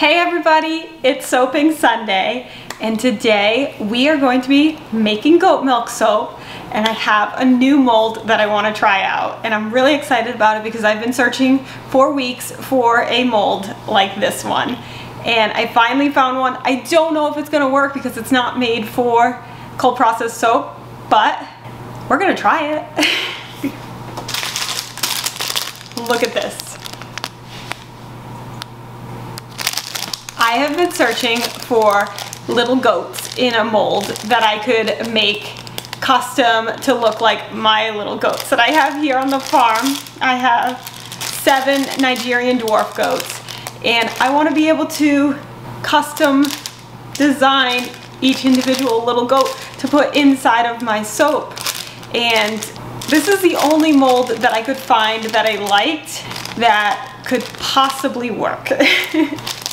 Hey everybody, it's Soaping Sunday and today we are going to be making goat milk soap and I have a new mold that I want to try out and I'm really excited about it because I've been searching for weeks for a mold like this one and I finally found one. I don't know if it's going to work because it's not made for cold processed soap but we're going to try it. Look at this. I have been searching for little goats in a mold that I could make custom to look like my little goats that I have here on the farm. I have seven Nigerian dwarf goats and I want to be able to custom design each individual little goat to put inside of my soap and this is the only mold that I could find that I liked that could possibly work.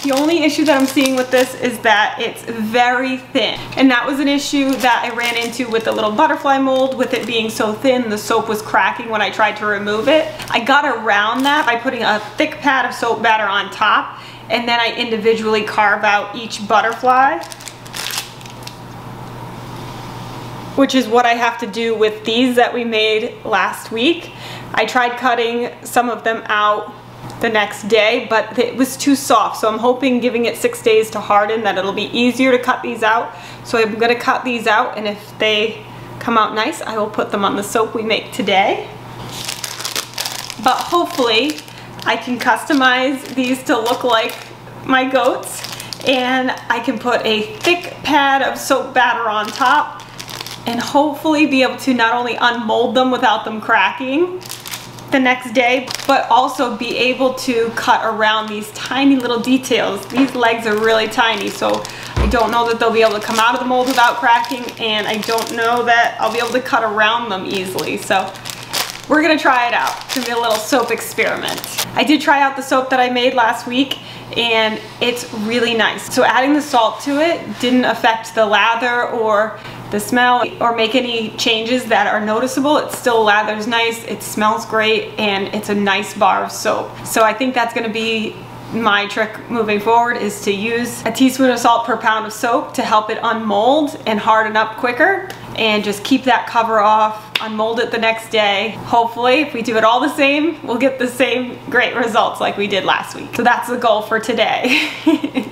The only issue that I'm seeing with this is that it's very thin. And that was an issue that I ran into with the little butterfly mold with it being so thin the soap was cracking when I tried to remove it. I got around that by putting a thick pad of soap batter on top and then I individually carve out each butterfly which is what I have to do with these that we made last week. I tried cutting some of them out the next day, but it was too soft. So I'm hoping giving it six days to harden that it'll be easier to cut these out. So I'm gonna cut these out and if they come out nice, I will put them on the soap we make today. But hopefully I can customize these to look like my goats and I can put a thick pad of soap batter on top and hopefully be able to not only unmold them without them cracking, the next day, but also be able to cut around these tiny little details. These legs are really tiny, so I don't know that they'll be able to come out of the mold without cracking, and I don't know that I'll be able to cut around them easily. So we're gonna try it out. It's gonna be a little soap experiment. I did try out the soap that I made last week and it's really nice. So adding the salt to it didn't affect the lather or the smell or make any changes that are noticeable. It still lathers nice, it smells great, and it's a nice bar of soap. So I think that's gonna be my trick moving forward is to use a teaspoon of salt per pound of soap to help it unmold and harden up quicker and just keep that cover off, unmold it the next day. Hopefully, if we do it all the same, we'll get the same great results like we did last week. So that's the goal for today.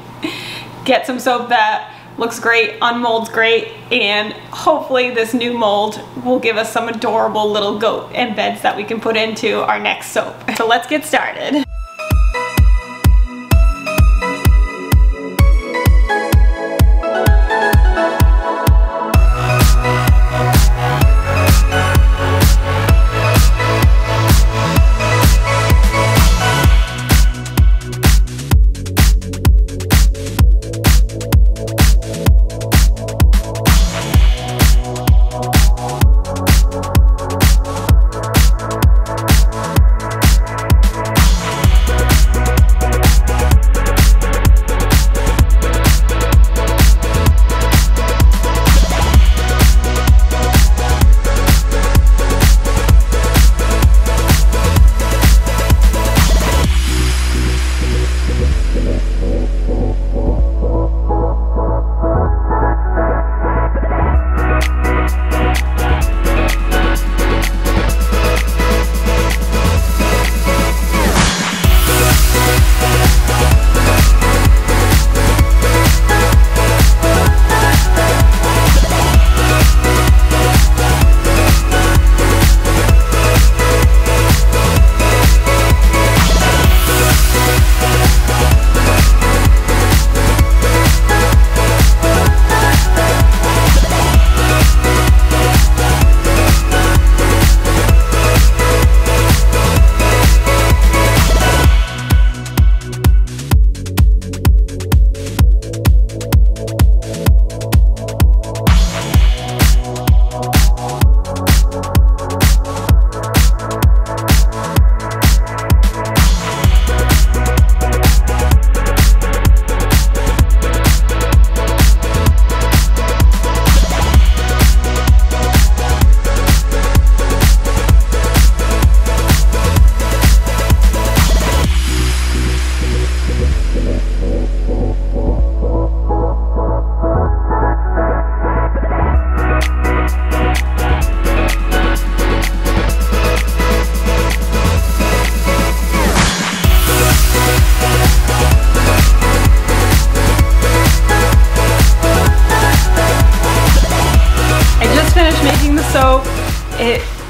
get some soap that looks great, unmolds great, and hopefully this new mold will give us some adorable little goat embeds that we can put into our next soap. So let's get started.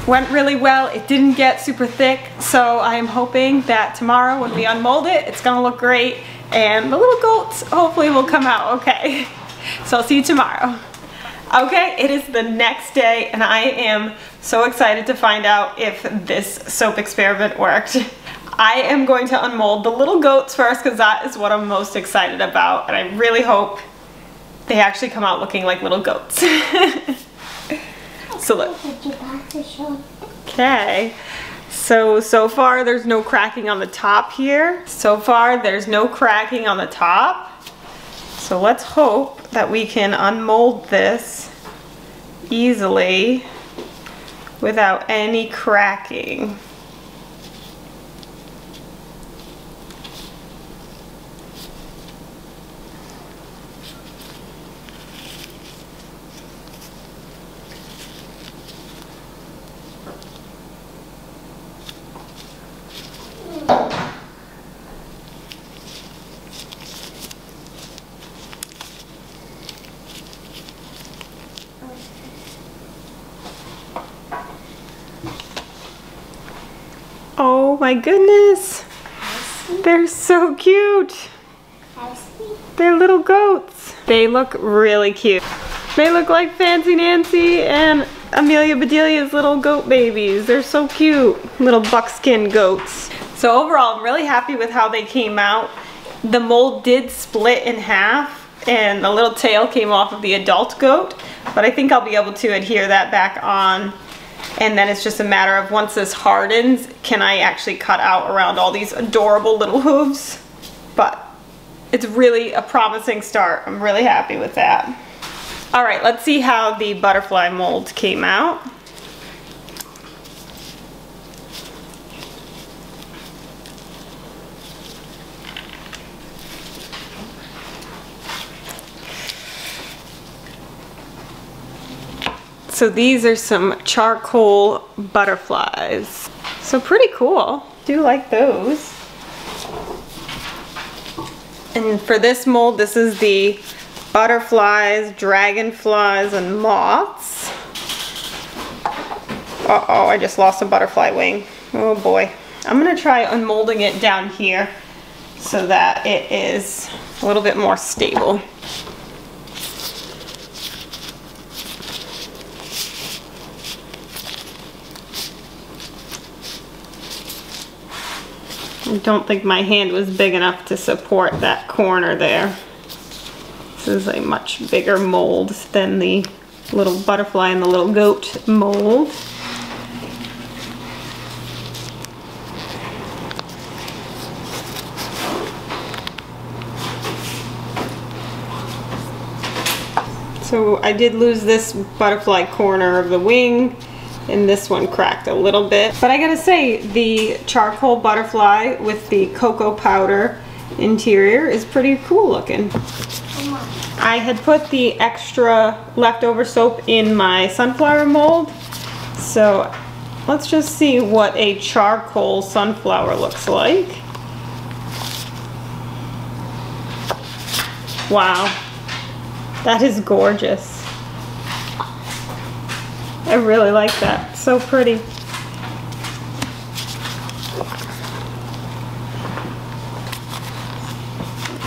Went really well. It didn't get super thick, so I am hoping that tomorrow when we unmold it, it's gonna look great and the little goats hopefully will come out okay. So I'll see you tomorrow. Okay, it is the next day and I am so excited to find out if this soap experiment worked. I am going to unmold the little goats first because that is what I'm most excited about and I really hope they actually come out looking like little goats. so. Okay. So, so far there's no cracking on the top here. So far there's no cracking on the top. So let's hope that we can unmold this easily without any cracking. Oh my goodness. They're so cute. They're little goats. They look really cute. They look like Fancy Nancy and Amelia Bedelia's little goat babies. They're so cute. Little buckskin goats. So overall, I'm really happy with how they came out. The mold did split in half and the little tail came off of the adult goat, but I think I'll be able to adhere that back on and then it's just a matter of once this hardens, can I actually cut out around all these adorable little hooves? But it's really a promising start. I'm really happy with that. All right, let's see how the butterfly mold came out. So these are some charcoal butterflies. So pretty cool. Do like those. And for this mold, this is the butterflies, dragonflies, and moths. Uh-oh, I just lost a butterfly wing. Oh boy. I'm gonna try unmolding it down here so that it is a little bit more stable. I don't think my hand was big enough to support that corner there. This is a much bigger mold than the little butterfly and the little goat mold. So I did lose this butterfly corner of the wing and this one cracked a little bit. But I gotta say, the charcoal butterfly with the cocoa powder interior is pretty cool looking. I had put the extra leftover soap in my sunflower mold, so let's just see what a charcoal sunflower looks like. Wow, that is gorgeous. I really like that. So pretty.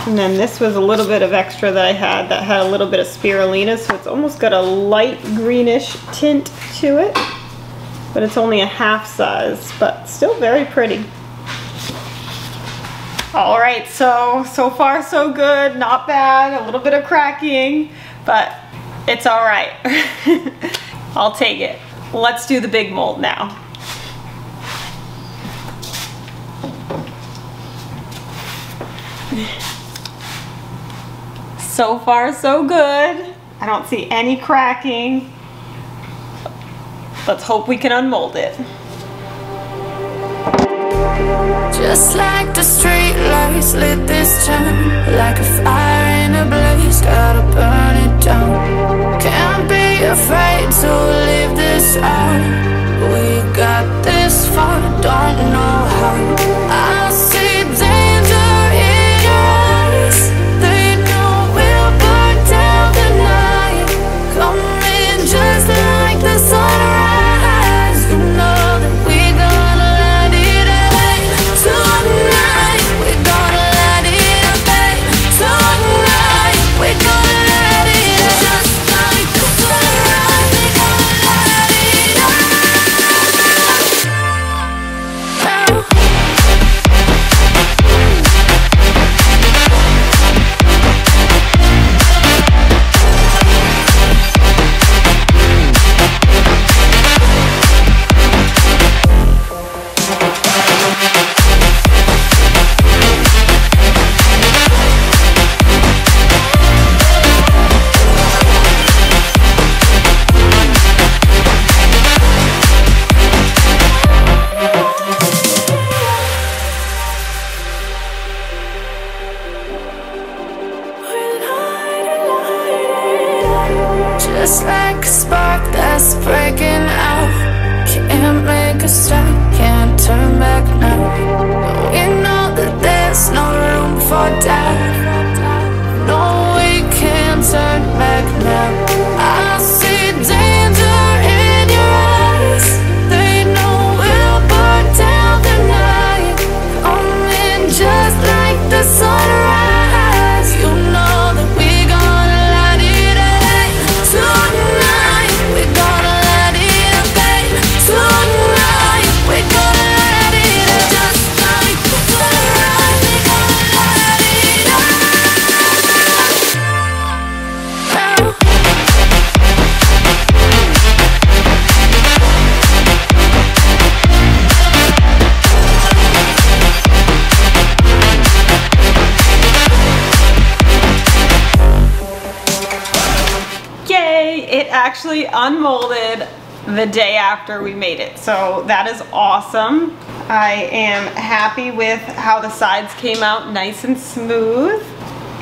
And then this was a little bit of extra that I had that had a little bit of spirulina, so it's almost got a light greenish tint to it. But it's only a half size, but still very pretty. All right, so, so far so good, not bad, a little bit of cracking, but it's all right. I'll take it. Let's do the big mold now. So far, so good. I don't see any cracking. Let's hope we can unmold it. Just like the street lights lit this Like a fire in a blaze, gotta burn it down Can't be afraid to leave this out We got this far, don't know how unmolded the day after we made it. So that is awesome. I am happy with how the sides came out nice and smooth,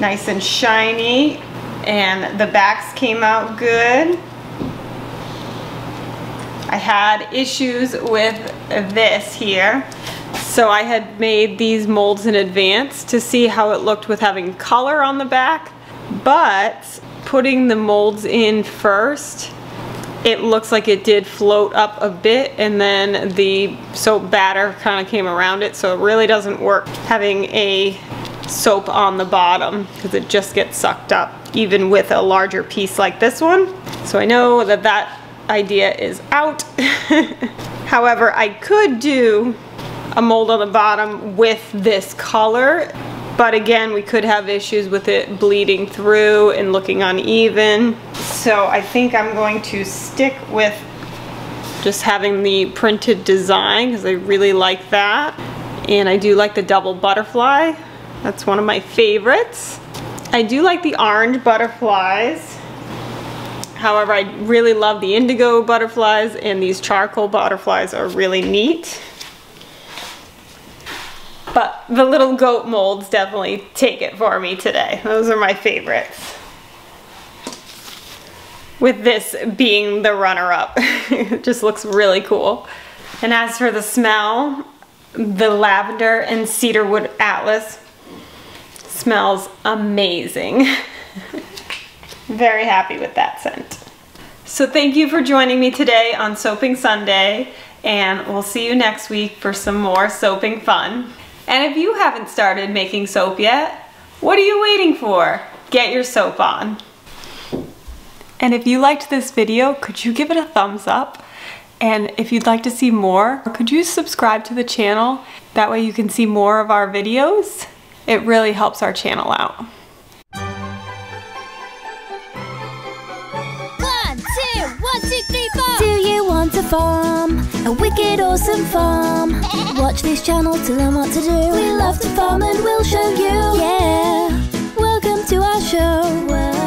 nice and shiny, and the backs came out good. I had issues with this here. So I had made these molds in advance to see how it looked with having color on the back, but putting the molds in first, it looks like it did float up a bit and then the soap batter kind of came around it, so it really doesn't work having a soap on the bottom because it just gets sucked up even with a larger piece like this one. So I know that that idea is out. However, I could do a mold on the bottom with this color, but again, we could have issues with it bleeding through and looking uneven. So I think I'm going to stick with just having the printed design because I really like that. And I do like the double butterfly. That's one of my favorites. I do like the orange butterflies. However, I really love the indigo butterflies and these charcoal butterflies are really neat. But the little goat molds definitely take it for me today. Those are my favorites. With this being the runner-up. it just looks really cool. And as for the smell, the lavender and cedarwood atlas smells amazing. Very happy with that scent. So thank you for joining me today on Soaping Sunday and we'll see you next week for some more soaping fun. And if you haven't started making soap yet, what are you waiting for? Get your soap on. And if you liked this video, could you give it a thumbs up? And if you'd like to see more, could you subscribe to the channel? That way you can see more of our videos. It really helps our channel out. One, two, one, two, three, four. Do you want a farm? A wicked awesome farm? Watch this channel to learn what to do. We love to farm and we'll show you. Yeah, welcome to our show.